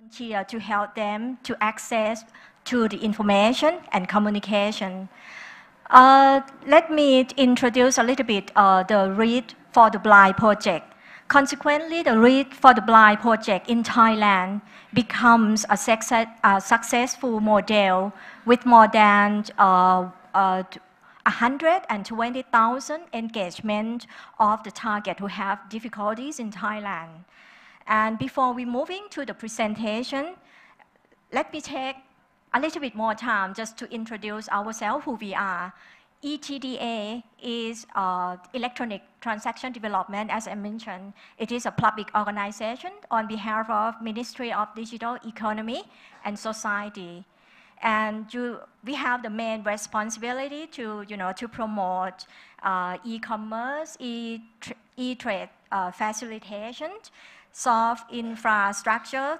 volunteer to help them to access to the information and communication. Uh, let me introduce a little bit uh, the Read for the Blind project. Consequently, the Read for the Blind project in Thailand becomes a, success, a successful model with more than uh, uh 120,000 engagement of the target who have difficulties in Thailand. And before we moving to the presentation, let me take a little bit more time just to introduce ourselves, who we are. ETDA is uh, Electronic Transaction Development, as I mentioned. It is a public organization on behalf of Ministry of Digital Economy and Society. And you, we have the main responsibility to, you know, to promote uh, e-commerce, e-trade uh, facilitation, soft infrastructure,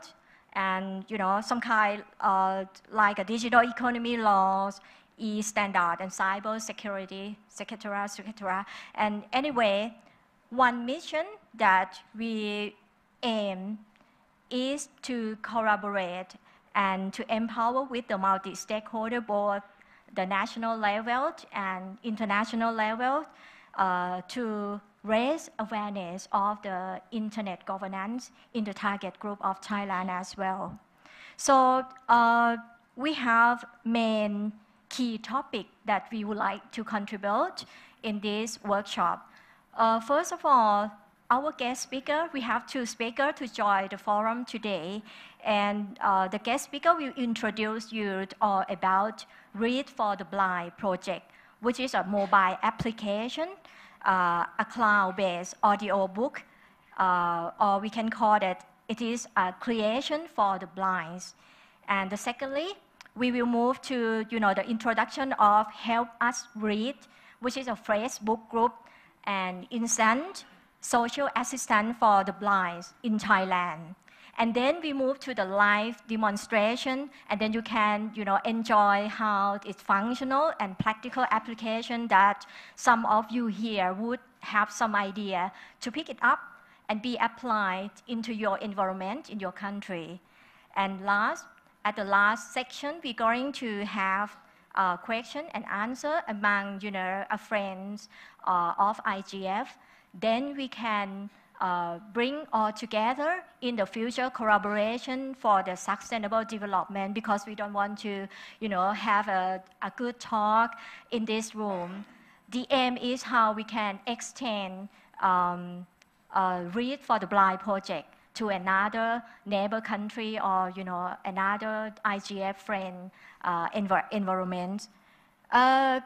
and you know some kind uh, like a digital economy laws, e-standard, and cyber security, etc., etc. And anyway, one mission that we aim is to collaborate and to empower with the multi-stakeholder both the national level and international level uh, to raise awareness of the internet governance in the target group of Thailand as well. So uh, we have main key topic that we would like to contribute in this workshop. Uh, first of all, our guest speaker, we have two speakers to join the forum today. And uh, the guest speaker will introduce you uh, about Read for the Blind project, which is a mobile application a cloud-based audio book, uh, or we can call it, it is a creation for the blinds. And secondly, we will move to you know, the introduction of Help Us Read, which is a Facebook group and instant social assistant for the blind in Thailand. And then we move to the live demonstration, and then you can, you know, enjoy how it's functional and practical application that some of you here would have some idea to pick it up and be applied into your environment in your country. And last, at the last section, we're going to have a question and answer among, you know, friends uh, of IGF. Then we can uh, bring all together in the future collaboration for the sustainable development because we don't want to, you know, have a, a good talk in this room. The aim is how we can extend um, uh, Read for the Blind project to another neighbor country or, you know, another IGF friend uh, env environment. Uh,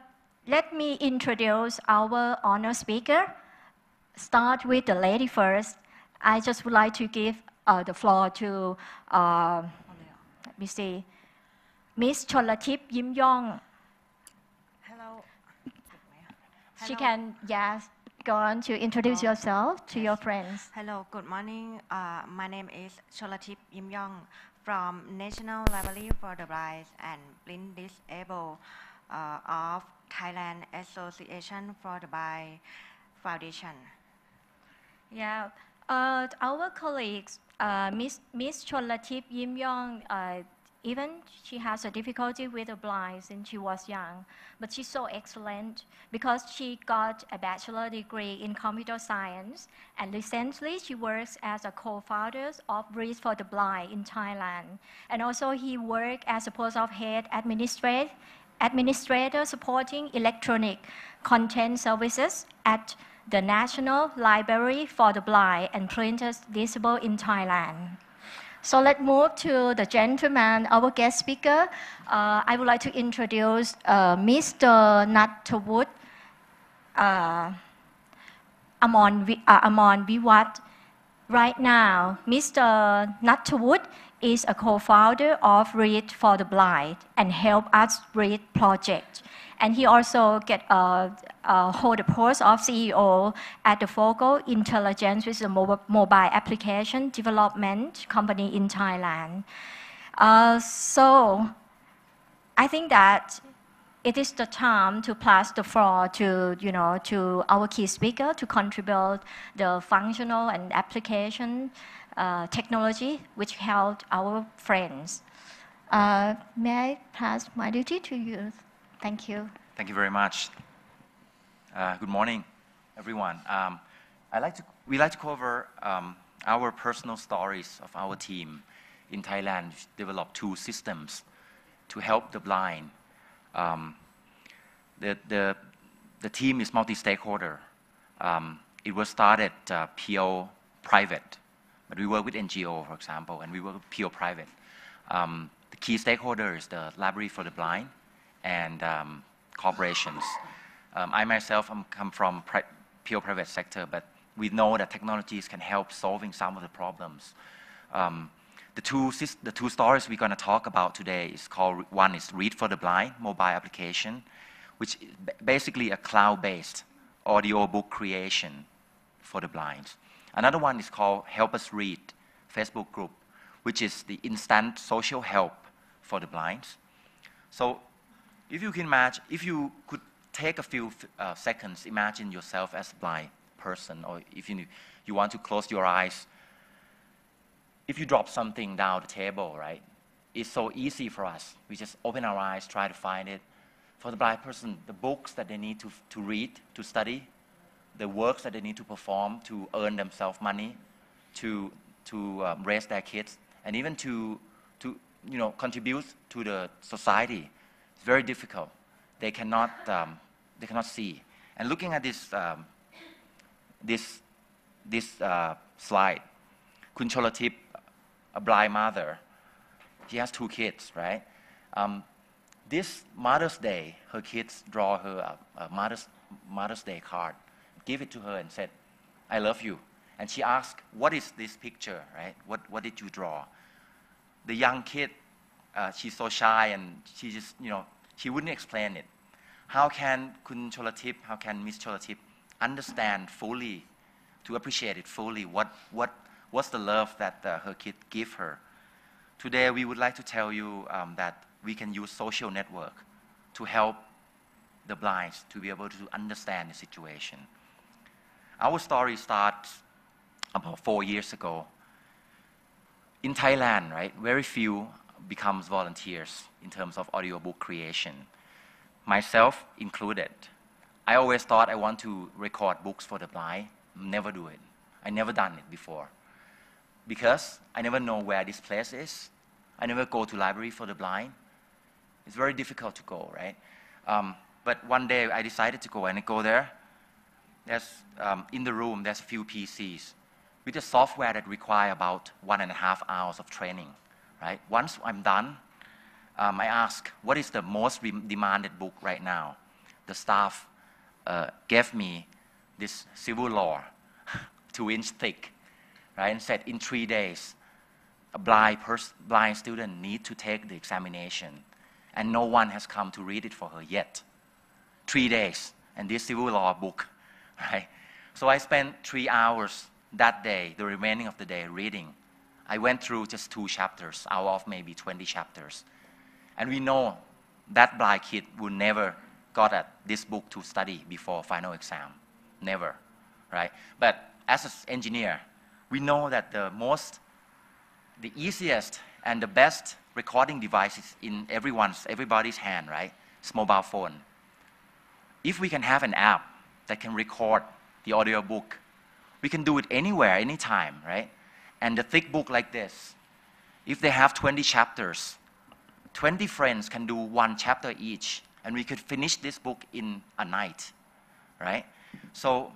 let me introduce our honor speaker, start with the lady first. I just would like to give uh, the floor to, uh, let me see, Miss Cholatip Yim Yong. Hello. She can, yes, go on to introduce oh. yourself to yes. your friends. Hello, good morning. Uh, my name is Cholatip Yim Yong from National Library for the Blind and Blind Disabled uh, of Thailand Association for the Blind Foundation. Yeah, uh, our colleagues, uh, Miss, Miss Cholatip Yim Yong, uh, even she has a difficulty with the blind since she was young, but she's so excellent because she got a bachelor degree in computer science, and recently she works as a co-founder of Read for the Blind in Thailand. And also he worked as a post of head administrator, administrator supporting electronic content services at the National Library for the Blind and Printers Disabled in Thailand. So let's move to the gentleman, our guest speaker. Uh, I would like to introduce uh, Mr. Nattawut uh, Amon, uh, Amon. Right now, Mr. Nattawut is a co-founder of Read for the Blind and Help Us Read project. And he also get uh, uh, hold the post of CEO at the Focal Intelligence, which is a mobile, mobile application development company in Thailand. Uh, so I think that it is the time to pass the floor to, you know, to our key speaker to contribute the functional and application uh, technology which helped our friends. Uh, may I pass my duty to you? Thank you. Thank you very much. Uh, good morning, everyone. Um, I like to, we like to cover um, our personal stories of our team in Thailand. Developed two systems to help the blind. Um, the, the, the team is multi-stakeholder. Um, it was started uh, PO private, but we work with NGO, for example, and we work with PO private. Um, the key stakeholder is the Library for the Blind and um, corporations. Um, I myself come from pri PO private sector, but we know that technologies can help solving some of the problems. Um, the two, the two stories we're going to talk about today is called, one is Read for the Blind, mobile application, which is basically a cloud-based audio book creation for the blind. Another one is called Help Us Read Facebook group, which is the instant social help for the blind. So if you can imagine, if you could take a few uh, seconds, imagine yourself as a blind person, or if you, you want to close your eyes, if you drop something down the table, right, it's so easy for us. We just open our eyes, try to find it. For the blind person, the books that they need to, to read, to study, the works that they need to perform to earn themselves money, to, to um, raise their kids, and even to, to you know, contribute to the society. Very difficult. They cannot, um, they cannot see. And looking at this, um, this, this uh, slide, Kun Cholatip a blind mother. She has two kids, right? Um, this Mother's Day, her kids draw her a, a, Mother's, Mother's Day card, give it to her and said, I love you. And she asked, what is this picture, right? What, what did you draw? The young kid, uh, she's so shy and she just, you know, she wouldn't explain it. How can Kun Cholatip, how can Miss Cholatip understand fully, to appreciate it fully, what, what what's the love that uh, her kid give her. Today, we would like to tell you um, that we can use social network to help the blind to be able to understand the situation. Our story starts about four years ago. In Thailand, right, very few becomes volunteers in terms of audiobook creation. Myself included. I always thought I want to record books for the blind. Never do it. I never done it before because I never know where this place is. I never go to library for the blind. It's very difficult to go, right? Um, but one day I decided to go and I go there. There's, um, in the room, there's a few PCs with a software that require about one and a half hours of training, right? Once I'm done, um, I ask, what is the most demanded book right now? The staff uh, gave me this civil law, two inch thick, right? And said in three days, a blind, pers- blind student need to take the examination, and no one has come to read it for her yet. Three days, and this civil law book, right? So I spent three hours that day, the remaining of the day, reading. I went through just two chapters out of maybe 20 chapters. And we know that blind kid would never got at this book to study before final exam. Never, right? But as an engineer, we know that the most, the easiest and the best recording device is in everyone's, everybody's hand, right? It's mobile phone. If we can have an app that can record the audio book, we can do it anywhere, anytime, right? And a thick book like this, if they have 20 chapters, 20 friends can do one chapter each, and we could finish this book in a night, right? So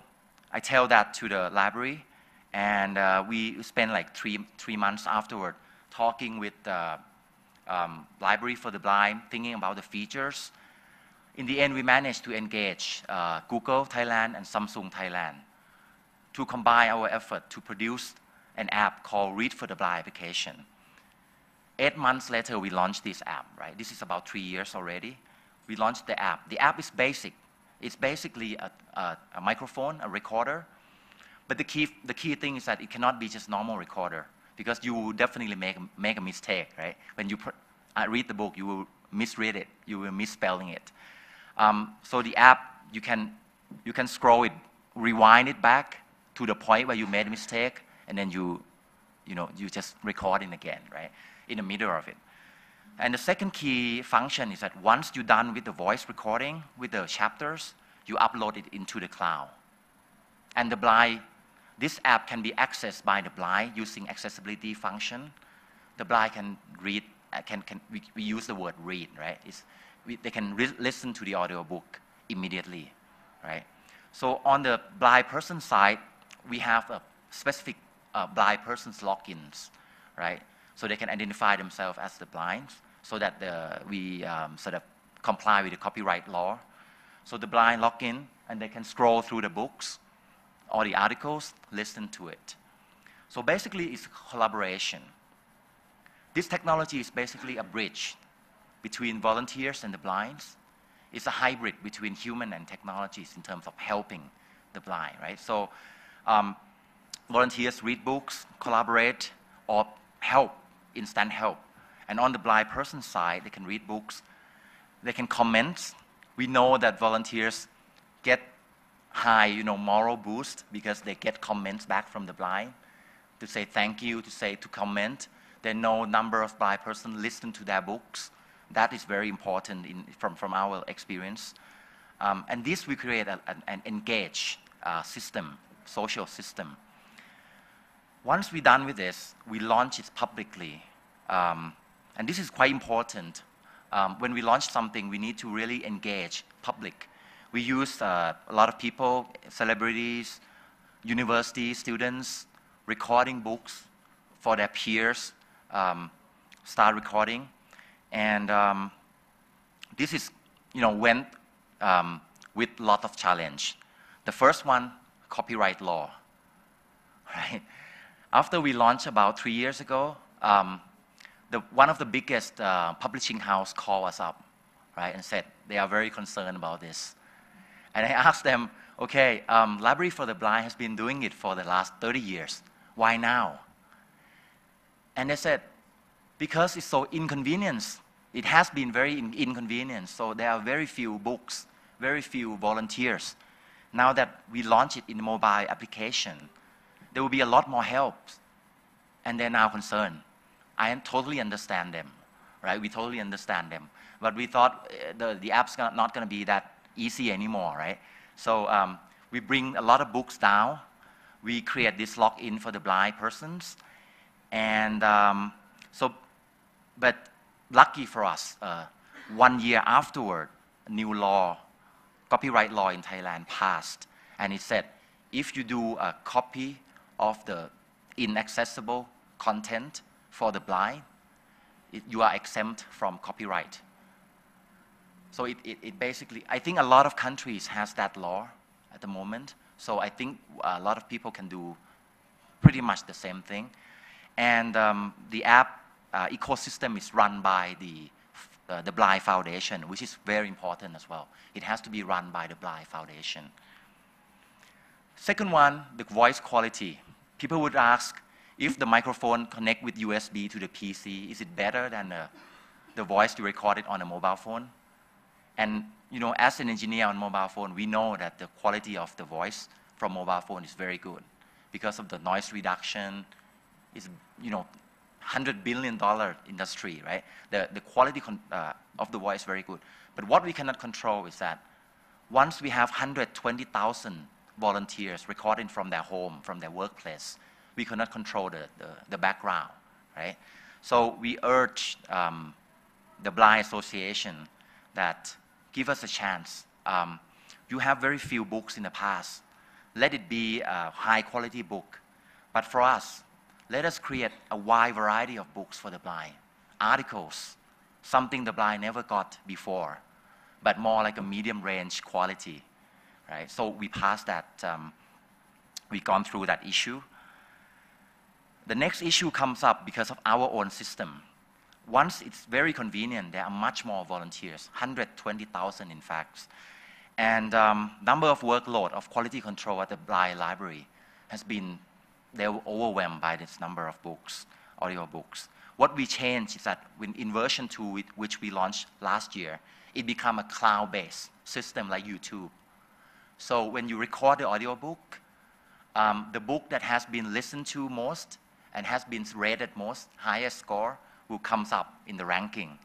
I tell that to the library, and uh, we spent like three, three months afterward talking with the um, Library for the Blind, thinking about the features. In the end, we managed to engage uh, Google Thailand and Samsung Thailand to combine our effort to produce an app called Read for the Blind application. Eight months later, we launched this app, right? This is about three years already. We launched the app. The app is basic. It's basically a, a, a microphone, a recorder, but the key, the key thing is that it cannot be just normal recorder because you will definitely make, make a mistake, right? When you uh, read the book, you will misread it, you will misspelling it. Um, so the app, you can, you can scroll it, rewind it back to the point where you made a mistake, and then you, you know, you just record it again, right? In the middle of it. And the second key function is that once you're done with the voice recording, with the chapters, you upload it into the cloud. And the blind, this app can be accessed by the blind using accessibility function. The blind can read, uh, can, can, we, we use the word read, right? We, they can listen to the audiobook immediately, right? So on the blind person side, we have a specific uh, blind person's logins, right? So they can identify themselves as the blind so that the, we um, sort of comply with the copyright law. So the blind log in and they can scroll through the books or the articles, listen to it. So basically, it's collaboration. This technology is basically a bridge between volunteers and the blinds. It's a hybrid between human and technologies in terms of helping the blind, right? So um, volunteers read books, collaborate, or help, instant help. And on the blind person side, they can read books, they can comment. We know that volunteers get high, you know, moral boost because they get comments back from the blind to say thank you, to say to comment. They know number of blind person listen to their books. That is very important in, from, from our experience. Um, and this we create a, an, an engaged uh, system, social system. Once we're done with this, we launch it publicly. Um, and this is quite important. Um, when we launch something, we need to really engage public. We use uh, a lot of people, celebrities, university students, recording books for their peers, um, start recording. And um, this is, you know, went um, with lot of challenge. The first one, copyright law, right? After we launched about three years ago, um, the, one of the biggest uh, publishing house called us up, right, and said they are very concerned about this. And I asked them, okay, um, Library for the Blind has been doing it for the last 30 years. Why now? And they said, because it's so inconvenient. It has been very in- inconvenient. So there are very few books, very few volunteers. Now that we launch it in the mobile application, there will be a lot more help. And they're now concerned. I totally understand them, right? We totally understand them. But we thought uh, the, the app's not going to be that easy anymore, right? So um, we bring a lot of books down. We create this login for the blind persons. And um, so but lucky for us, uh, one year afterward, new law, copyright law in Thailand passed, and it said if you do a copy of the inaccessible content for the blind, it, you are exempt from copyright. So it, it, it, basically, I think a lot of countries has that law at the moment. So I think a lot of people can do pretty much the same thing. And um, the app uh, ecosystem is run by the, uh, the Blind Foundation, which is very important as well. It has to be run by the Blind Foundation. Second one, the voice quality. People would ask, if the microphone connect with USB to the PC, is it better than the, the voice you recorded on a mobile phone? And you know, as an engineer on mobile phone, we know that the quality of the voice from mobile phone is very good because of the noise reduction. It's you know, $100 billion industry, right? The, the quality uh, of the voice is very good. But what we cannot control is that once we have 120,000 volunteers recording from their home, from their workplace, we cannot control the, the, the background, right? So we urge um, the Blind Association that give us a chance. Um, you have very few books in the past. Let it be a high quality book. But for us, let us create a wide variety of books for the blind, articles, something the blind never got before, but more like a medium range quality, right? So we passed that, um, we've gone through that issue. The next issue comes up because of our own system. Once it's very convenient, there are much more volunteers, 120,000 in fact. And um, number of workload of quality control at the blind library has been they were overwhelmed by this number of books, audio books. What we changed is that in version 2, which we launched last year, it became a cloud-based system like YouTube. So when you record the audiobook, um, the book that has been listened to most and has been rated most, highest score, will comes up in the ranking.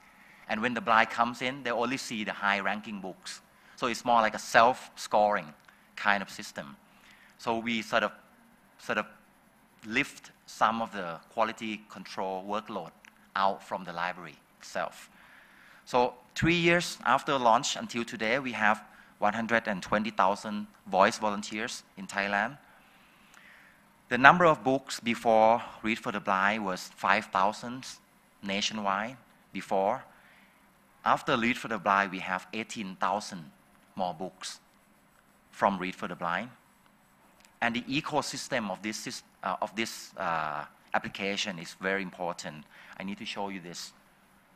And when the blind comes in, they only see the high ranking books. So it's more like a self-scoring kind of system. So we sort of, sort of lift some of the quality control workload out from the library itself. So three years after launch until today, we have 120,000 voice volunteers in Thailand. The number of books before Read for the Blind was 5,000 nationwide before. After Read for the Blind, we have 18,000 more books from Read for the Blind. And the ecosystem of this, uh, of this uh, application is very important. I need to show you this.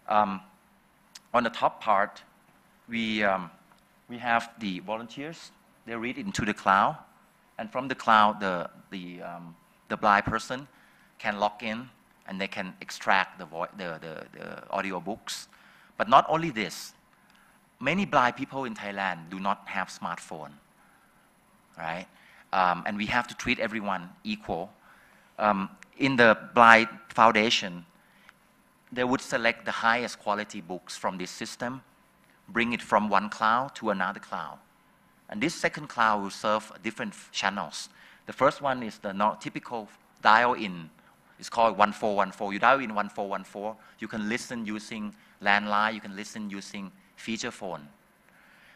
Um, on the top part, we, um, we have the volunteers. They read into the cloud. And from the cloud, the, the, um, the blind person can log in and they can extract the, the, the, the audio books. But not only this, many blind people in Thailand do not have smartphone, right? Um, and we have to treat everyone equal. Um, in the blind foundation, they would select the highest quality books from this system, bring it from one cloud to another cloud. And this second cloud will serve different channels. The first one is the not typical dial-in. It's called 1414. You dial in 1414. You can listen using landline. You can listen using feature phone.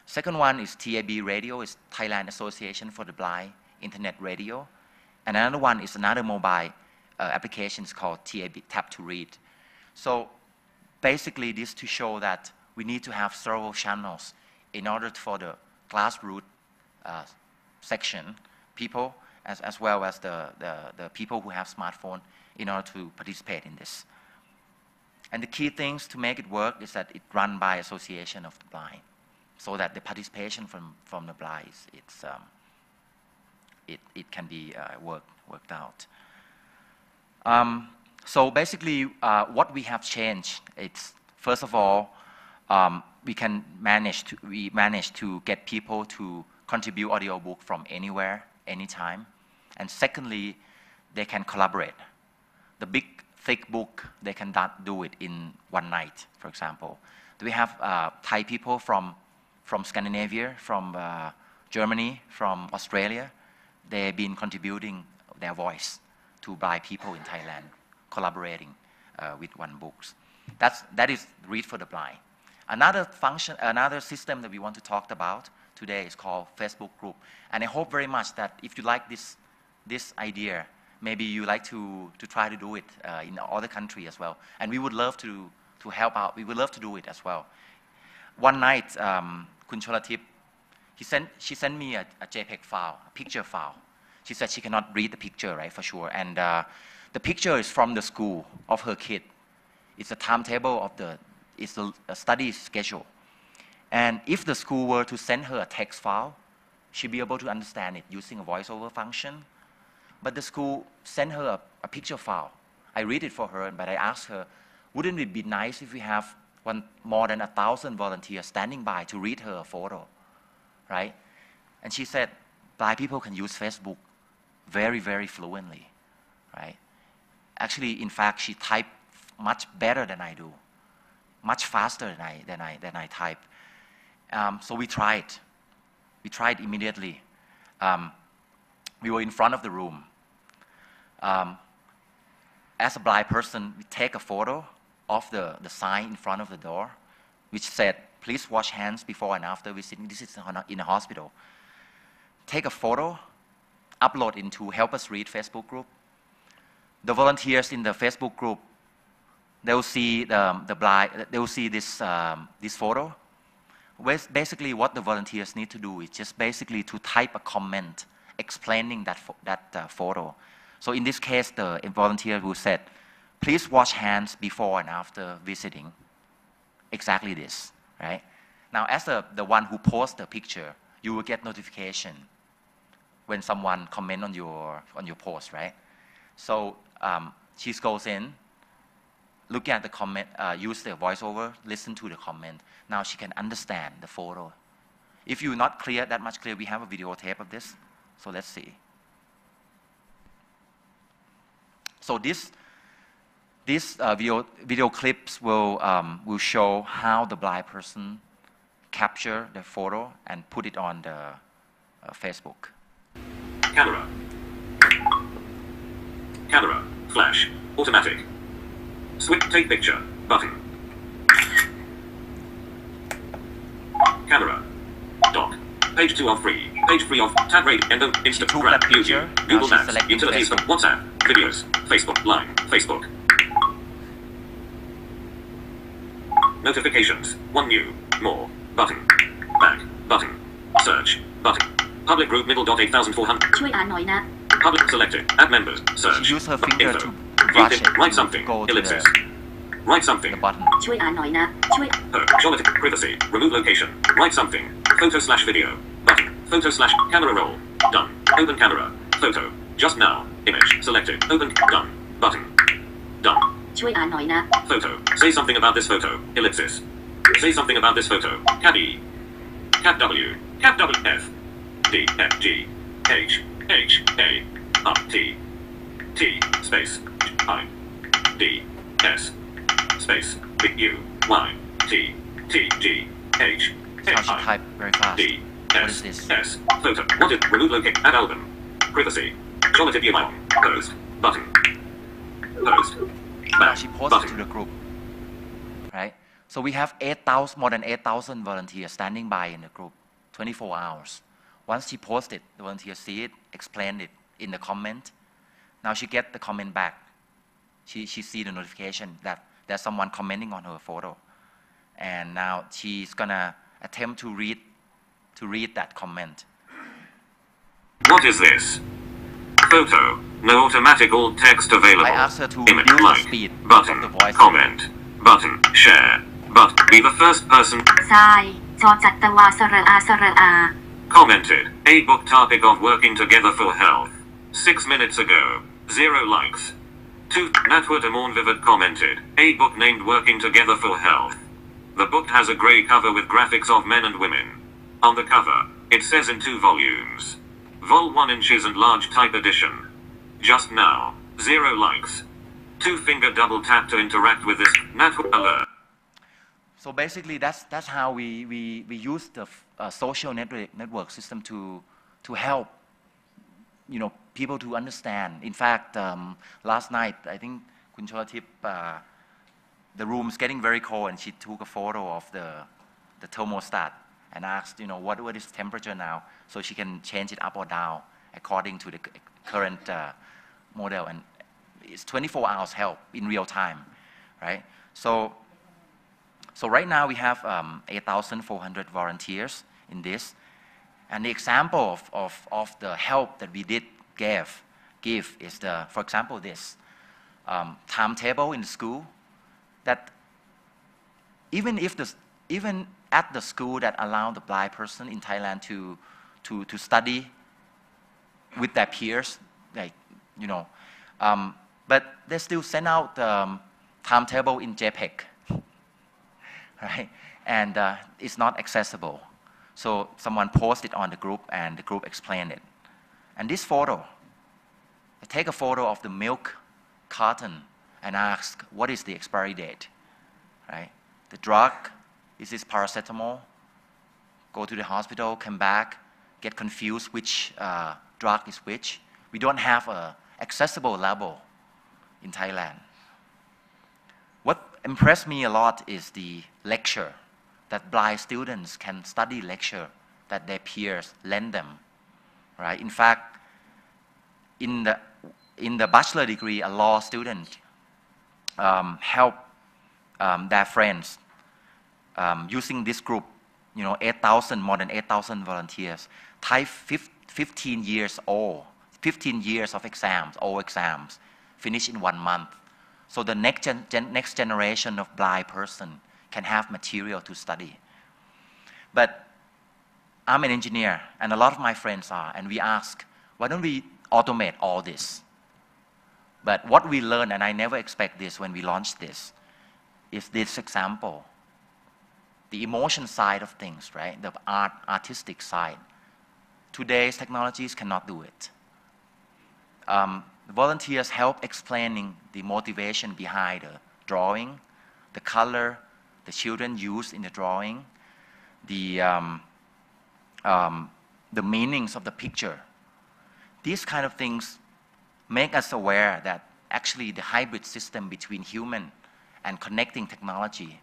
Second one is TAB radio. It's Thailand Association for the Blind Internet Radio. And another one is another mobile uh, application called TAB Tap to Read. So basically, this to show that we need to have several channels in order for the grassroots uh, section people as, as well as the, the, the people who have smartphone in order to participate in this. And the key things to make it work is that it run by association of the blind, so that the participation from, from the blind is it's, um, it, it can be uh, worked, worked out. Um, so basically, uh, what we have changed, it's first of all, um, we can manage to, we manage to get people to contribute audiobook from anywhere, anytime. And secondly, they can collaborate. The big, thick book, they can do it in one night, for example. We have uh, Thai people from, from Scandinavia, from uh, Germany, from Australia. They've been contributing their voice to blind people in Thailand collaborating uh, with one books. That's, that is Read for the Blind. Another function, another system that we want to talk about today is called Facebook group. And I hope very much that if you like this, this idea, maybe you like to, to try to do it uh, in other countries as well. And we would love to, to help out. We would love to do it as well. One night, um, Kun he sent, she sent me a, a JPEG file, a picture file. She said she cannot read the picture, right, for sure. And uh, the picture is from the school of her kid. It's a timetable of the, it's a, a study schedule. And if the school were to send her a text file, she'd be able to understand it using a voiceover function. But the school sent her a, a picture file. I read it for her, but I asked her, wouldn't it be nice if we have one, more than a thousand volunteers standing by to read her a photo, right? And she said, blind people can use Facebook very, very fluently, right? Actually, in fact, she typed much better than I do, much faster than I, than I, than I type. Um, so we tried. We tried immediately. Um, we were in front of the room. Um, as a blind person, we take a photo of the, the sign in front of the door, which said, please wash hands before and after visiting. This is in a hospital. Take a photo, upload into Help Us Read Facebook group, the volunteers in the Facebook group, they will see the, the blind, they will see this, um, this photo. Basically, what the volunteers need to do is just basically to type a comment explaining that, that uh, photo. So in this case, the volunteer who said, please wash hands before and after visiting. Exactly this, right? Now, as the, the one who posts the picture, you will get notification when someone comment on your, on your post, right? So um, she goes in, look at the comment, uh, use the voiceover, listen to the comment. Now she can understand the photo. If you're not clear, that much clear, we have a videotape of this. So let's see. So this, this uh, video, video clips will, um, will show how the blind person capture the photo and put it on the uh, Facebook. Camera. Camera. Flash. Automatic. Switch take picture button. Camera. Dock. Page two of three. Page three of tab rate end of Instagram. YouTube. Google Maps. Utilities. from WhatsApp. Videos. Facebook. Line. Facebook. Notifications. One new. More. Button. Back. Button. Search. Button. Public group middle dot eight thousand four hundred. Public selected. Add members. Search. She her finger Info. to Write, it write to something. go to Ellipsis. the, Write something. the button. ช่วยอ่านหน่อยนะ ช่วย Per. Jollity. Privacy. Remove location. Write something. Photo slash video. Button. Photo slash camera roll. Done. Open camera. Photo. Just now. Image. Selected. Open. Done. Button. Done. ช่วยอ่านหน่อยนะ Photo. Say something about this photo. Ellipsis. Say something about this photo. Cat E. Cat W. Cat W F. D F G. H. H. A. Up T. T. Space. I. D. S. Space. B. U. Y. T. T. G. H. She I. type very fast. D. What S. is this? S. Photo. Wanted. Remove locate. Add album. Privacy. Jollity email. Post. Button. Post. Now Back. she posted Button. to the group, right? So we have 8,000, more than 8,000 volunteers standing by in the group, 24 hours. Once she posted, the volunteers see it, explain it in the comment. Now she get the comment back. She, she see the notification that there's someone commenting on her photo. And now she's gonna attempt to read, to read that comment. What is this? Photo. No automatic alt text available. I asked her to Image, reduce like, the speed button, of the voice. Comment. Button. Share. But be the first person. Sai. Commented. A book topic of working together for health. Six minutes ago. Zero likes. Two. Nattawut Amornvivat commented. A book named Working Together for Health. The book has a grey cover with graphics of men and women. On the cover, it says in two volumes. Vol 1 inches and large type edition. Just now. Zero likes. Two finger double tap to interact with this. Natward alert. So basically, that's, that's how we, we, we use the uh, social network, network system to, to help you know, people to understand. In fact, um, last night, I think Kun Cholatip, uh, the room's getting very cold, and she took a photo of the, the thermostat and asked, you know, what, what is temperature now, so she can change it up or down according to the current uh, model. And it's 24 hours help in real time, right? So so right now we have um, 8,400 volunteers in this. And the example of, of, of the help that we did give, give is the, for example, this um, timetable in the school that even if the, even at the school that allow the blind person in Thailand to, to, to study with their peers, like, you know, um, but they still send out um, timetable in JPEG right? And uh, it's not accessible. So someone posted on the group and the group explained it. And this photo, I take a photo of the milk carton and ask, what is the expiry date, right? The drug, is this paracetamol? Go to the hospital, come back, get confused which uh, drug is which. We don't have a accessible level in Thailand. What impressed me a lot is the lecture that blind students can study lecture that their peers lend them, right? In fact, in the, in the bachelor degree, a law student um, help um, their friends um, using this group, you know, 8,000, more than 8,000 volunteers, type 15 years old, 15 years of exams, all exams, finish in one month. So the next, gen- next generation of blind person can have material to study. But I'm an engineer, and a lot of my friends are, and we ask, why don't we automate all this? But what we learned, and I never expect this when we launch this, is this example. the emotion side of things, right? The art, artistic side. Today's technologies cannot do it. Um, volunteers help explaining the motivation behind the drawing, the color the children use in the drawing, the, um, um, the meanings of the picture. These kind of things make us aware that actually the hybrid system between human and connecting technology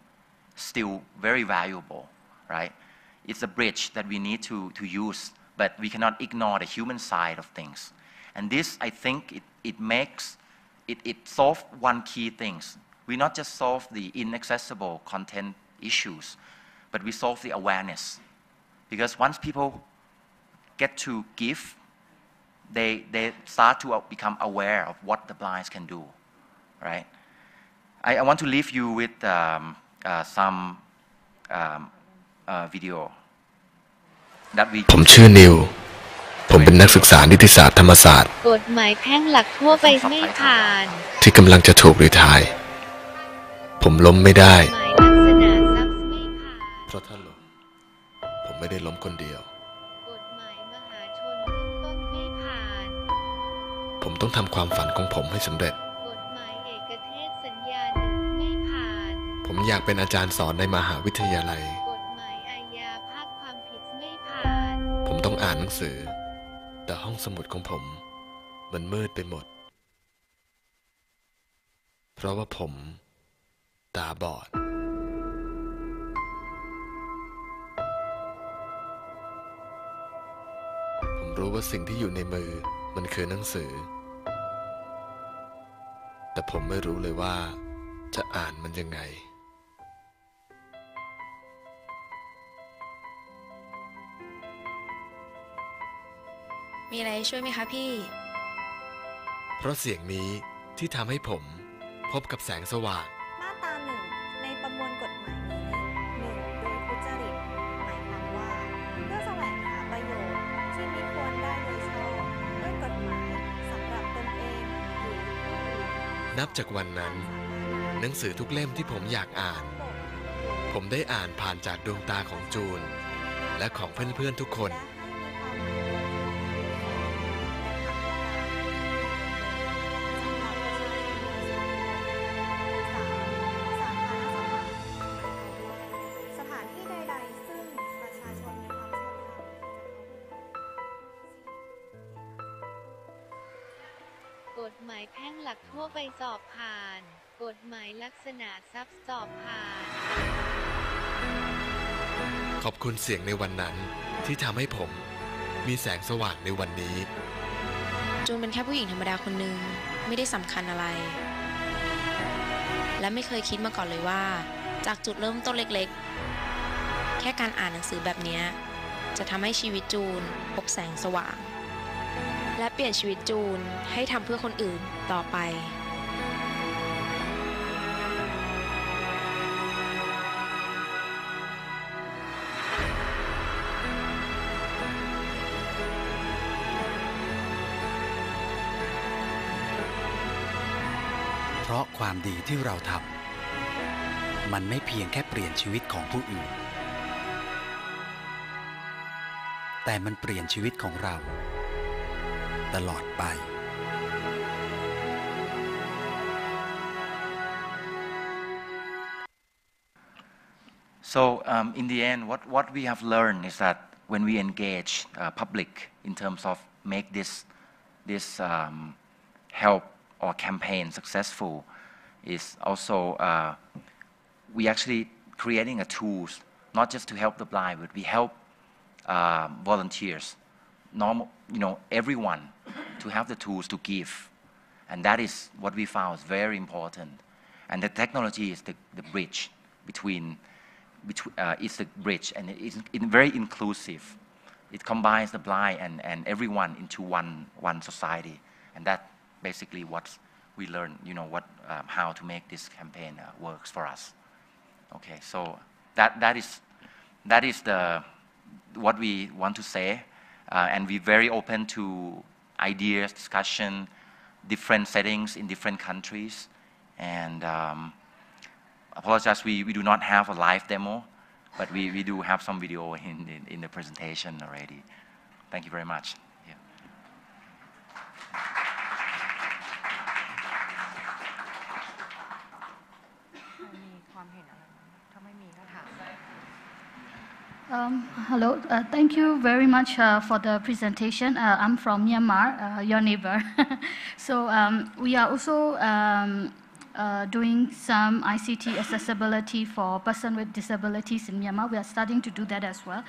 still very valuable, right? It's a bridge that we need to, to use, but we cannot ignore the human side of things. And this, I think, it, it makes, it, it solves one key things We not just solve the inaccessible content issues, but we solve the awareness. Because once people get to give, they, they start to become aware of what the blinds can do, right? I, I want to leave you with um, uh, some um, uh, video that we ผมชื่อนิว ผมเป็นนักศึกษานิติศาสตร์ธรรมศาสตร์ กฎหมายแพ่งหลักทั่วไปไม่ผ่าน ที่กำลังจะถูกรีไทาย ผมล้มไม่ได้ เพราะท่านล้มผมไม่ได้ล้มคนเดียว ผมต้องทำความฝันของผมให้สำเร็จ ผมอยากเป็นอาจารย์สอนในมหาวิทยาลัย ผมต้องอ่านหนังสือ แต่ห้องสมุดของผม มันมืดไปหมด เพราะว่าผม ตาบอด ผมรู้ว่าสิ่งที่อยู่ในมือมันคือหนังสือ แต่ผมไม่รู้เลยว่าจะอ่านมันยังไง มีอะไรช่วยไหมคะพี่ เพราะเสียงนี้ที่ทำให้ผมพบกับแสงสว่าง นับจากวันนั้น หนังสือทุกเล่มที่ผมอยากอ่าน ผมได้อ่านผ่านจากดวงตาของจูน และของเพื่อนๆทุกคน เสียงในวันนั้นที่ทำให้ผมมีแสงสว่างในวันนี้ จูนเป็นแค่ผู้หญิงธรรมดาคนหนึ่งไม่ได้สำคัญอะไร และไม่เคยคิดมาก่อนเลยว่า จากจุดเริ่มต้นเล็กๆ แค่การอ่านหนังสือแบบนี้ จะทำให้ชีวิตจูนพบแสงสว่าง และเปลี่ยนชีวิตจูนให้ทำเพื่อคนอื่นต่อไป ดีที่เราทำมันไม่เพียงแค่เปลี่ยนชีวิตของผู้อื่น แต่มันเปลี่ยนชีวิตของเรา ตลอดไป So um, in the end, what, what we have learned is that when we engage uh, public in terms of make this, this um, help or campaign successful is also uh, we actually creating a tools not just to help the blind, but we help uh, volunteers, normal, you know, everyone to have the tools to give. And that is what we found is very important. And the technology is the, the bridge between, between uh, it's the bridge and it's very inclusive. It combines the blind and, and everyone into one, one society. And that basically what we learn, you know, what, um, how to make this campaign uh, works for us. Okay, so that, that is, that is the, what we want to say. Uh, and we're very open to ideas, discussion, different settings in different countries. And um, apologize, we, we do not have a live demo. but we, we do have some video in, in, in the presentation already. Thank you very much. Um, hello, uh, thank you very much uh, for the presentation. Uh, I'm from Myanmar, uh, your neighbor. so um, we are also um, uh, doing some ICT accessibility for person with disabilities in Myanmar. We are starting to do that as well.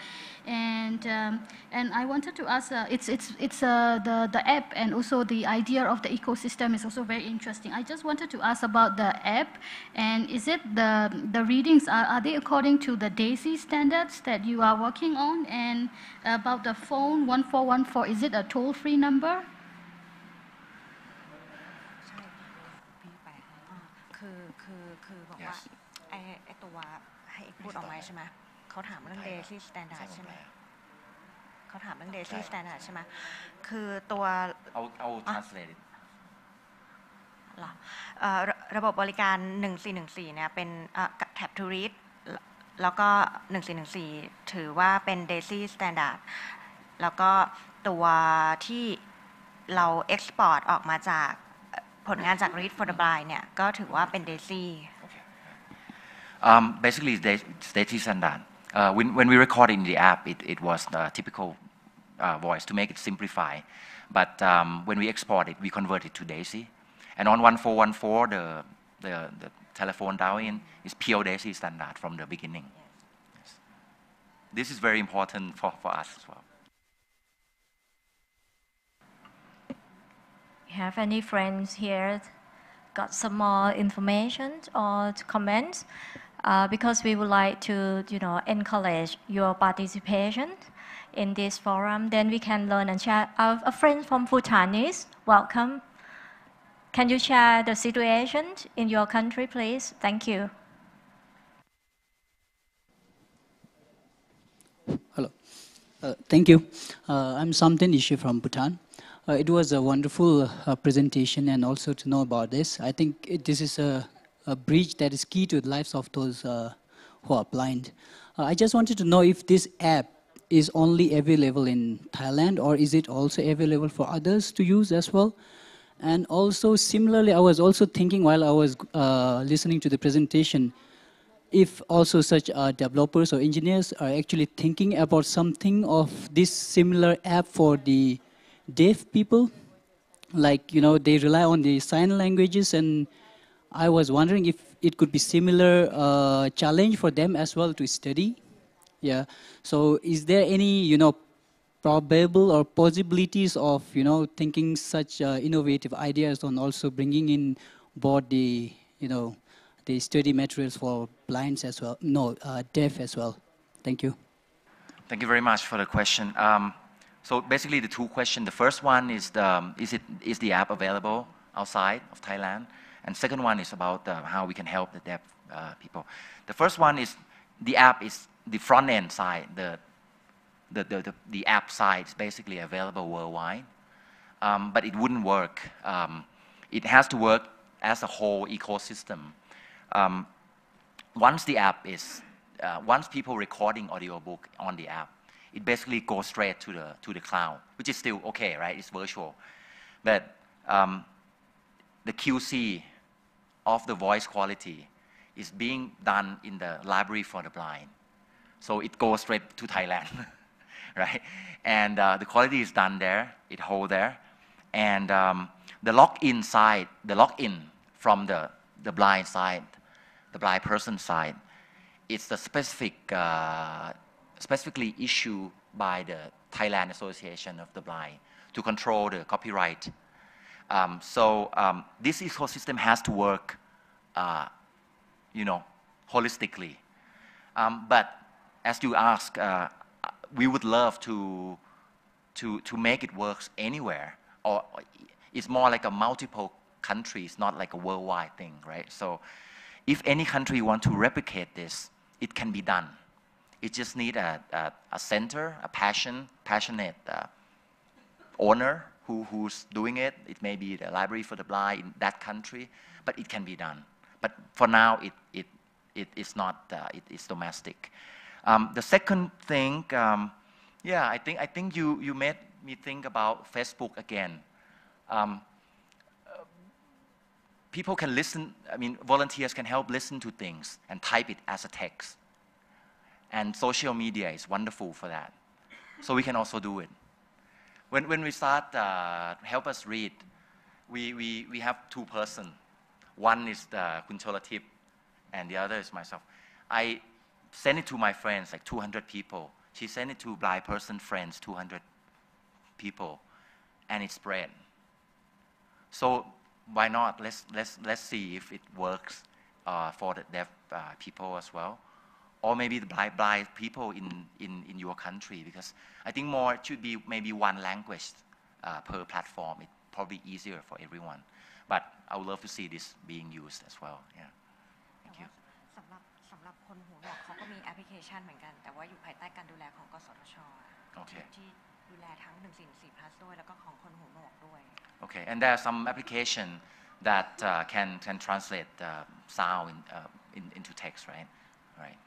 And, um, and I wanted to ask, uh, it's, it's, it's uh, the, the app and also the idea of the ecosystem is also very interesting. I just wanted to ask about the app and is it the, the readings, are, are they according to the DAISY standards that you are working on? And about the phone 1414, is it a toll-free number? ตัวให้อีกพูดออกมาใช่ไหมเขาถามเรื่อง daily standard ใช่ไหมเขาถามเรื่อง daily standard ใช่ไหมคือตัว I'll, I'll translate it. เหรอเอ่อระระบบบบริการ 1414เนี่ยเป็นแท็บทูริสแล้วก็ 1414 ถือว่าเป็น DAISY Standard แล้วก็ตัวที่เรา Export ออกมาจากผลงานจาก Read for the Blind เนี่ย ก็ถือว่าเป็น DAISY Um, basically, it's standard. Uh, when, when we recorded in the app, it, it was the typical uh, voice to make it simplify. But um, when we export it, we convert it to DAISY. And on 1414, the, the, the telephone dial-in is pure DAISY standard from the beginning. Yes. This is very important for, for us as well. Have any friends here got some more information or comments? Uh, because we would like to, you know, encourage your participation in this forum. Then we can learn and share. Uh, a friend from Bhutanese, welcome. Can you share the situation in your country, please? Thank you. Hello. Uh, thank you. Uh, I'm Samten Ishi from Bhutan. Uh, it was a wonderful uh, presentation and also to know about this. I think it, this is a, a bridge that is key to the lives of those uh, who are blind. Uh, I just wanted to know if this app is only available in Thailand or is it also available for others to use as well? And also similarly, I was also thinking while I was uh, listening to the presentation, if also such uh, developers or engineers are actually thinking about something of this similar app for the deaf people, like you know they rely on the sign languages, and I was wondering if it could be similar uh, challenge for them as well to study. Yeah. So is there any you know probable or possibilities of you know thinking such uh, innovative ideas on also bringing in board the you know the study materials for blinds as well no uh, deaf as well thank you Thank you very much for the question. Um, so basically, the two questions. The first one is the, um, is it is the app available outside of Thailand, and second one is about uh, how we can help the deaf uh, people. The first one is the app is the front end side. The the, the, the, the app side is basically available worldwide, um, but it wouldn't work. Um, it has to work as a whole ecosystem. Um, once the app is, uh, once people recording audiobook on the app, it basically goes straight to the, to the cloud, which is still okay, right? It's virtual. But um, the QC of the voice quality is being done in the library for the blind. So it goes straight to Thailand, right? And uh, the quality is done there, it hold there. And um, the login side, the login from the, the blind side, the blind person side, it's the specific, uh, specifically issued by the Thailand Association of the Blind to control the copyright. Um, so um, this ecosystem has to work, uh, you know, holistically. Um, but as you ask, uh, we would love to, to, to make it work anywhere. Or it's more like a multiple countries, not like a worldwide thing, right? So if any country want to replicate this, it can be done. It just need a, a, a center, a passion, passionate uh, owner who, who's doing it. It may be the library for the blind in that country, but it can be done. But for now, it, it, it is not, uh, it is domestic. Um, the second thing, um, yeah, I think, I think you, you made me think about Facebook again. Um, uh, people can listen, I mean, volunteers can help listen to things and type it as a text. And social media is wonderful for that. So we can also do it. When, when we start uh, Help Us Read, we, we, we have two persons. One is the Kun Cholatip, and the other is myself. I send it to my friends, like 200 people. She sent it to blind person friends, 200 people, and it spread. So why not? Let's, let's, let's see if it works uh, for the deaf uh, people as well. Or maybe the blind, blind people in, in, in your country, because I think more it should be maybe one language uh, per platform. It's probably easier for everyone But I would love to see this being used as well. Yeah. Thank you. สำหรับสำหรับคนหูหนวกเขาก็มีแอปพลิเคชันเหมือนกัน แต่ว่าอยู่ภายใต้การดูแลของกสทช โอเค ที่ดูแลทั้ง1 4 4 plus ด้วยแล้วก็ของคนหูหนวกด้วย Okay, and there are some application that uh, can, can translate uh, sound in, uh, in, into text, right? Right.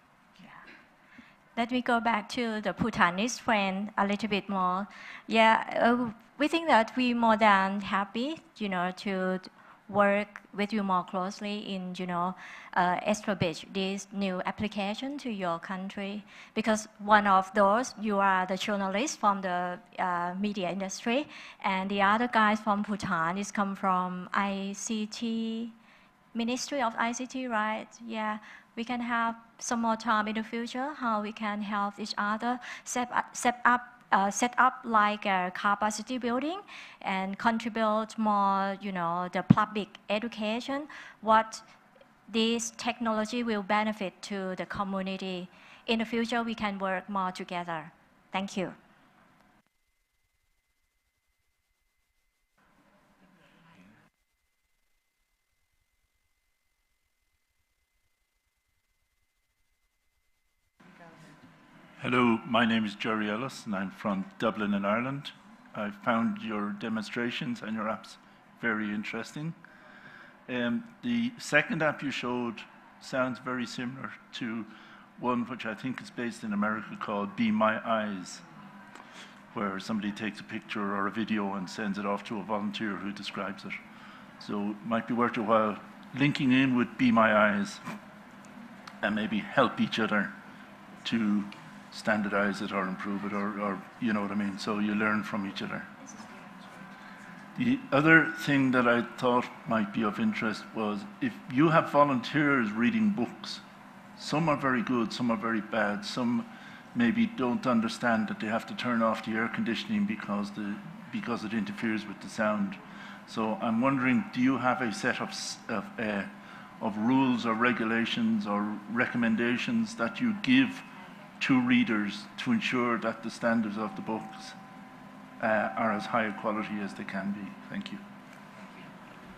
Let me go back to the Bhutanese friend a little bit more. Yeah, uh, we think that we more than happy, you know, to work with you more closely in, you know, uh, establish this new application to your country. Because one of those, you are the journalist from the uh, media industry, and the other guys from Bhutan is come from ICT, Ministry of ICT, right? Yeah, we can have some more time in the future, how we can help each other set up, set up uh, set up like a capacity building and contribute more, you know, the public education, what this technology will benefit to the community. In the future, we can work more together. Thank you. Hello, my name is Gerry Ellis, and I'm from Dublin in Ireland. I found your demonstrations and your apps very interesting. Um, the second app you showed sounds very similar to one which I think is based in America called Be My Eyes, where somebody takes a picture or a video and sends it off to a volunteer who describes it. So it might be worth your while linking in with Be My Eyes and maybe help each other to standardize it or improve it or, or you know what I mean. So you learn from each other. The other thing that I thought might be of interest was if you have volunteers reading books, some are very good, some are very bad, some maybe don't understand that they have to turn off the air conditioning because, the, because it interferes with the sound. So I'm wondering, do you have a set of, of, uh, of rules or regulations or recommendations that you give to readers to ensure that the standards of the books uh, are as high a quality as they can be. Thank you.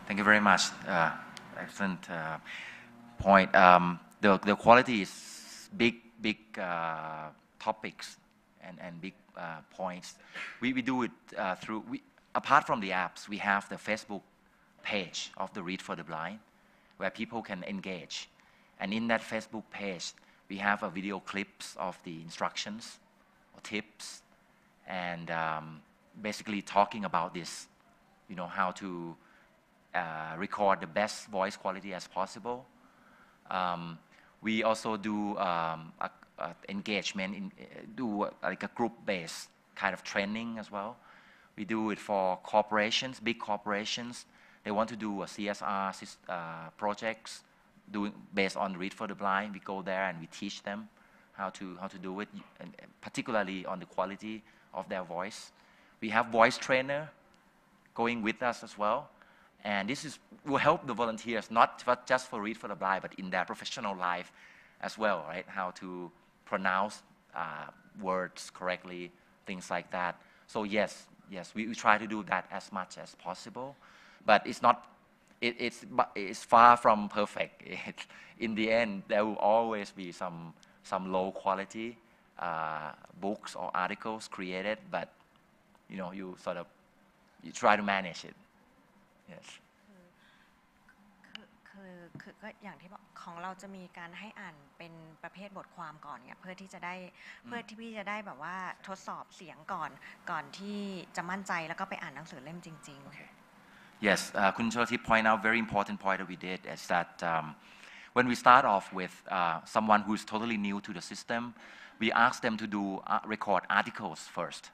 Thank you very much. Uh, excellent uh, point. Um, the, the quality is big, big uh, topics and, and big uh, points. We, we do it uh, through, we, apart from the apps, we have the Facebook page of the Read for the Blind where people can engage. And in that Facebook page, we have a video clips of the instructions or tips and um, basically talking about this, you know, how to uh, record the best voice quality as possible. Um, we also do um, a, a engagement, in, uh, do like a group-based kind of training as well. We do it for corporations, big corporations. They want to do a CSR uh, projects doing based on Read for the Blind. We go there and we teach them how to how to do it, and particularly on the quality of their voice. We have voice trainer going with us as well, and this is will help the volunteers not just for Read for the Blind, but in their professional life as well, right? How to pronounce uh, words correctly, things like that. So yes, yes, we, we try to do that as much as possible, but it's not it, it's, it's far from perfect. It, in the end, there will always be some, some low quality uh, books or articles created, but you know, you sort of, you try to manage it. Yes. คือคือคือก็อย่างที่บอกของเราจะมีการให้อ่านเป็นประเภทบทความก่อนเนี่ยเพื่อที่จะได้เพื่อที่พี่จะได้แบบว่าทดสอบเสียงก่อนก่อนที่จะมั่นใจแล้วก็ไปอ่านหนังสือเล่มจริง ๆ Yes, uh, Kun Cholati point out very important point that we did is that um, when we start off with uh, someone who's totally new to the system, we ask them to do uh, record articles first.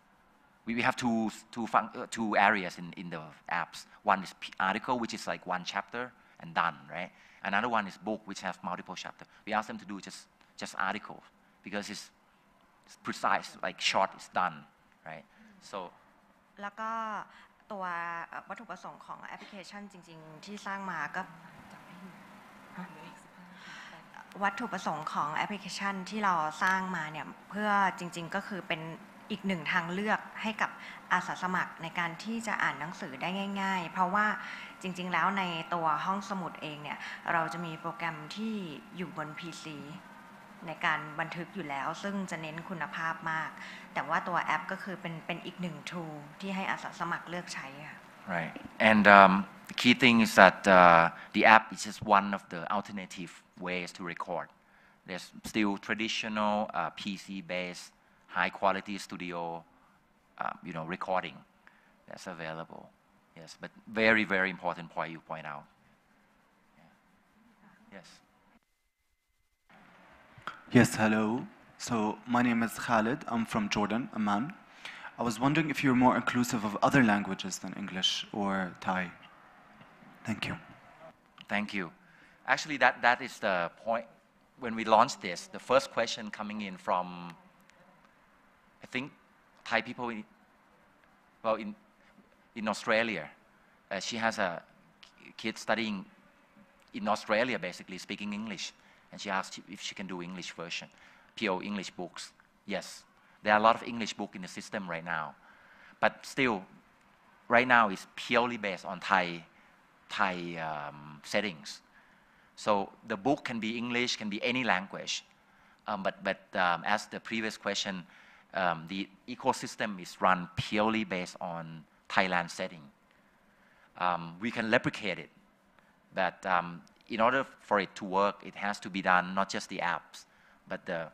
We, we have two two, fun- uh, two areas in, in the apps. One is p- article, which is like one chapter and done, right? Another one is book, which has multiple chapters. We ask them to do just just articles because it's, it's precise, like short, it's done, right? So แล้วก็ ตัวเอ่อวัตถุประสงค์ของแอปพลิเคชันจริง ๆ ที่สร้างมาก็วัตถุประสงค์ของแอปพลิเคชันที่เราสร้างมาเนี่ยเพื่อจริง ๆ ก็คือเป็นอีกหนึ่งทางเลือกให้กับอาสาสมัครในการที่จะอ่านหนังสือได้ง่าย ๆ เพราะว่าจริง ๆ แล้วในตัวห้องสมุดเองเนี่ยเราจะมีโปรแกรมที่อยู่บน PC ในการบันทึกอยู่แล้ว ซึ่งจะเน้นคุณภาพมาก แต่ว่าตัวแอปก็คือเป็นเป็นอีกหนึ่ง tool ที่ให้อาสาสมัครเลือกใช้ค่ะ Right. And um, the key thing is that uh, the app is just one of the alternative ways to record. There's still traditional uh, PC-based, high-quality studio, uh, you know, recording that's available. Yes, but very, very important point you point out. Yeah. Yes. Yes, hello. So my name is Khalid. I'm from Jordan, Amman. I was wondering if you're more inclusive of other languages than English or Thai. Thank you. Thank you. Actually, that, that is the point. When we launched this, the first question coming in from, I think, Thai people, in, well, in, in Australia. Uh, she has a kid studying in Australia, basically speaking English, and she asked if she can do English version, pure English books. Yes, there are a lot of English book in the system right now, but still, right now it's purely based on Thai, Thai um, settings. So the book can be English, can be any language, um, but but um, as the previous question, um, the ecosystem is run purely based on Thailand setting. Um, we can replicate it, but um, in order for it to work, it has to be done not just the apps, but the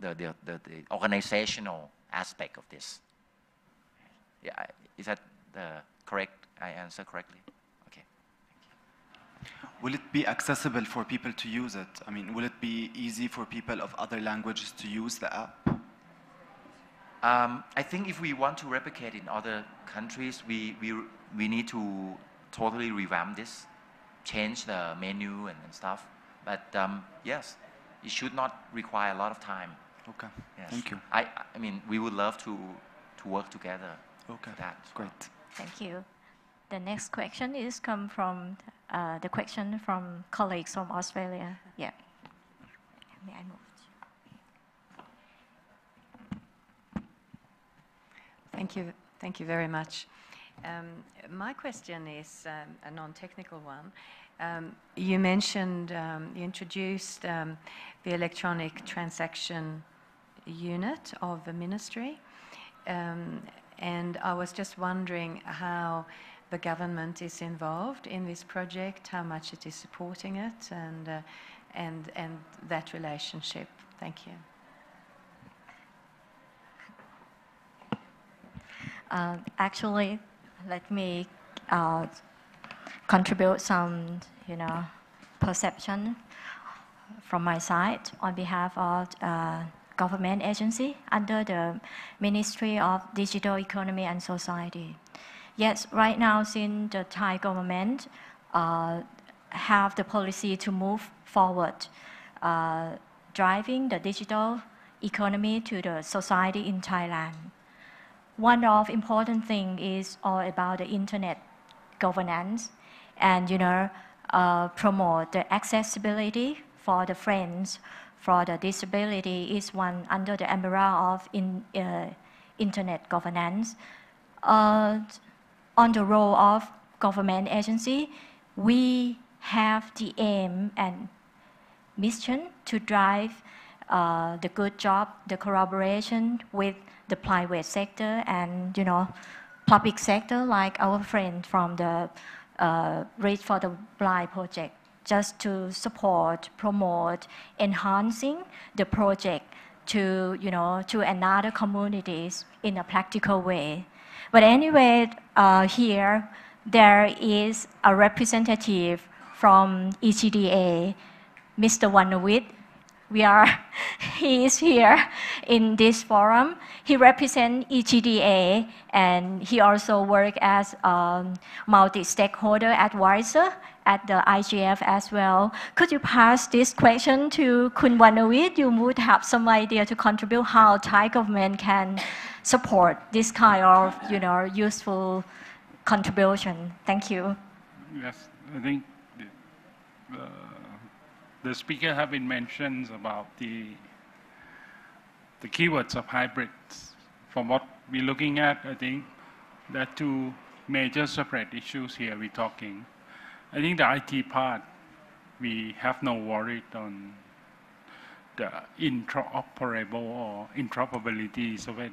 the, the, the, the organizational aspect of this. Yeah, is that the correct? I answer correctly. Okay. Will it be accessible for people to use it? I mean, will it be easy for people of other languages to use the app? Um, I think if we want to replicate in other countries, we, we, we need to totally revamp this, change the menu and, and stuff. But um, yes, it should not require a lot of time. Okay, Yes. thank you. I, I mean, we would love to, to work together. Okay, for that. great. Thank you. The next question is come from uh, the question from colleagues from Australia. Yeah. May I move? Thank you, thank you very much. Um, my question is um, a non-technical one. Um, you mentioned, um, you introduced um, the electronic transaction unit of the ministry, um, and I was just wondering how the government is involved in this project, how much it is supporting it, and uh, and and that relationship. Thank you. Uh, actually, let me uh, contribute some, you know, perception from my side on behalf of uh, government agency under the Ministry of Digital Economy and Society. Yes, right now, since the Thai government uh, have the policy to move forward, uh, driving the digital economy to the society in Thailand one of important thing is all about the internet governance and you know uh, promote the accessibility for the friends. For the disability is one under the umbrella of in, uh, internet governance. Uh, on the role of government agency we have the aim and mission to drive uh, the good job, the collaboration with the private sector and you know public sector, like our friend from the uh, Read for the Blind project just to support, promote, enhancing the project to, you know, to another communities in a practical way. But anyway, uh, here there is a representative from ETDA, Mr. Wanawit. We are, he is here in this forum. He represents ETDA and he also works as a multi-stakeholder advisor at the IGF as well. Could you pass this question to Kun Wanawit? You would have some idea to contribute how Thai government can support this kind of, you know, useful contribution. Thank you. Yes, I think the, uh, the speaker have been mentioned about the the keywords of hybrids. From what we're looking at, I think there are two major separate issues here we're talking. I think the IT part, we have no worry on the interoperable or interoperability of it.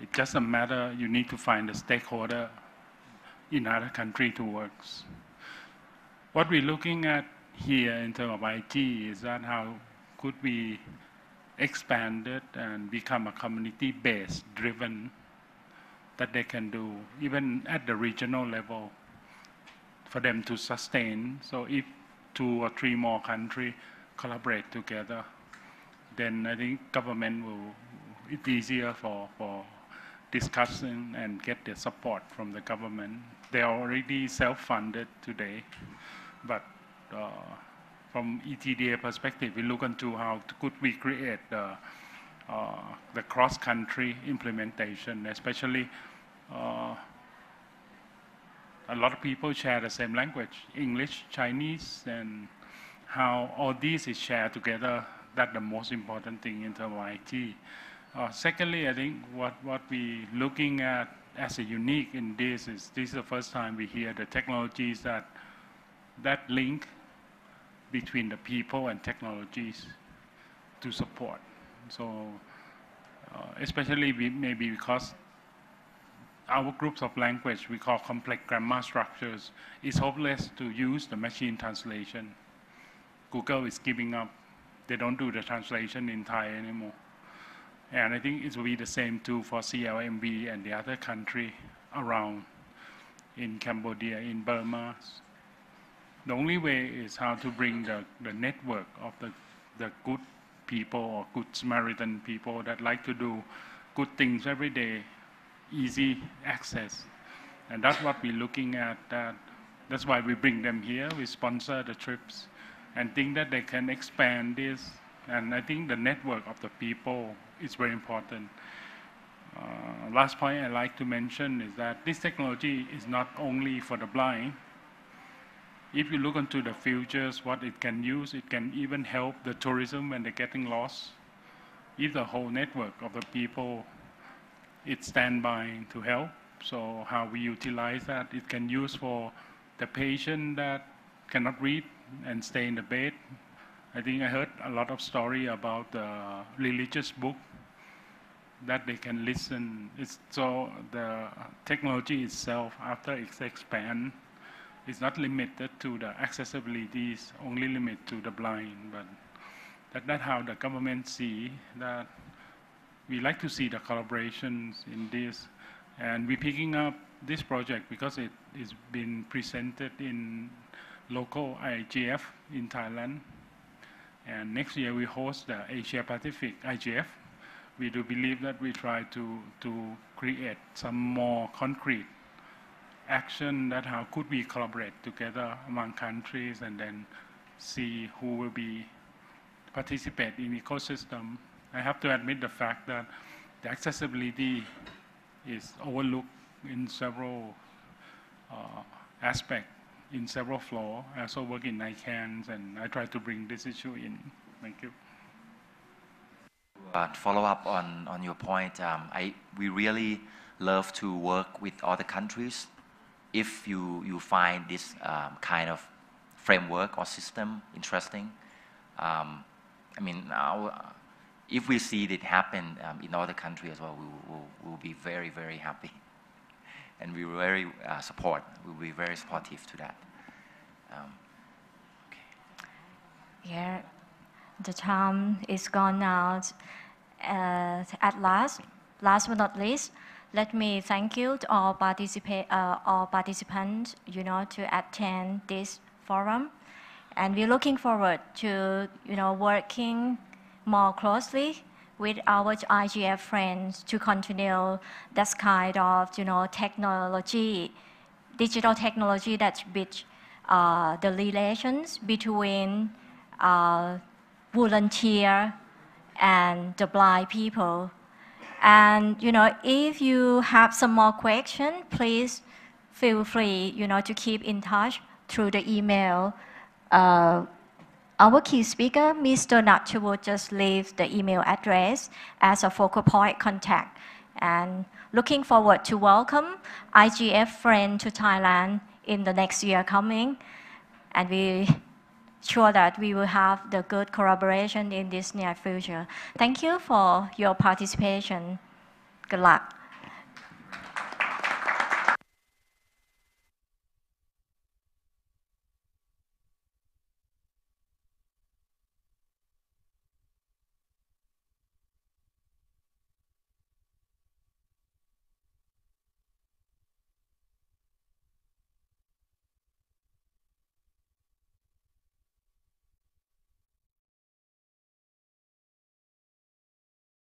It doesn't matter, you need to find a stakeholder in other country to work. What we're looking at here in terms of IT is that how could we expand it and become a community-based driven that they can do even at the regional level for them to sustain. So if two or three more countries collaborate together, then I think government will, it's easier for, for discussion and get the support from the government. They are already self-funded today, but from ETDA perspective, we look into how could we create the, uh, the cross-country implementation, especially uh, a lot of people share the same language, English, Chinese, and how all these is shared together. That's the most important thing in terms of IT. Uh, secondly, I think what, what we looking at as a unique in this is this is the first time we hear the technologies that that link between the people and technologies to support. So uh, especially we, maybe because our groups of language we call complex grammar structures, it's hopeless to use the machine translation. Google is giving up. They don't do the translation in Thai anymore. And I think it will be the same too for CLMV and the other country around in Cambodia, in Burma. The only way is how to bring the, the network of the, the good people or good Samaritan people that like to do good things every day easy access. And that's what we're looking at. That, that's why we bring them here. We sponsor the trips and think that they can expand this. And I think the network of the people is very important. Uh, last point I'd like to mention is that this technology is not only for the blind. If you look into the futures, what it can use, it can even help the tourism when they're getting lost. If the whole network of the people it's standby to help. So how we utilize that, it can use for the patient that cannot read and stay in the bed. I think I heard a lot of story about the religious book that they can listen. It's, so the technology itself, after it's expand, is not limited to the accessibility, it's only limited to the blind. But that, that's how the government see that we like to see the collaborations in this. And we're picking up this project because it is been presented in local IGF in Thailand. And next year we host the Asia Pacific IGF. We do believe that we try to, to create some more concrete action that how could we collaborate together among countries and then see who will be participate in ecosystem I have to admit the fact that the accessibility is overlooked in several uh, aspects, in several floors. I also work in ICANNs, and I try to bring this issue in. Thank you. Uh, follow up on, on your point, um, I, we really love to work with other countries if you, you find this um, kind of framework or system interesting. Um, I mean, if we see it happen um, in other countries as well, we will we'll be very, very happy. And we will very uh, support, we will be very supportive to that. Um, Yeah, the time is gone now. Uh, at last, last but not least, let me thank you to all, participa- uh, all participants, you know, to attend this forum. And we're looking forward to, you know, working more closely with our IGF friends to continue this kind of, you know, technology, digital technology that bridge uh, the relations between uh, volunteer and the blind people. And you know, if you have some more questions, please feel free, you know, to keep in touch through the email. Uh, our key speaker, Mr. Natchu, will just leave the email address as a focal point contact. And looking forward to welcome IGF friend to Thailand in the next year coming. And we sure that we will have the good collaboration in this near future. Thank you for your participation. Good luck.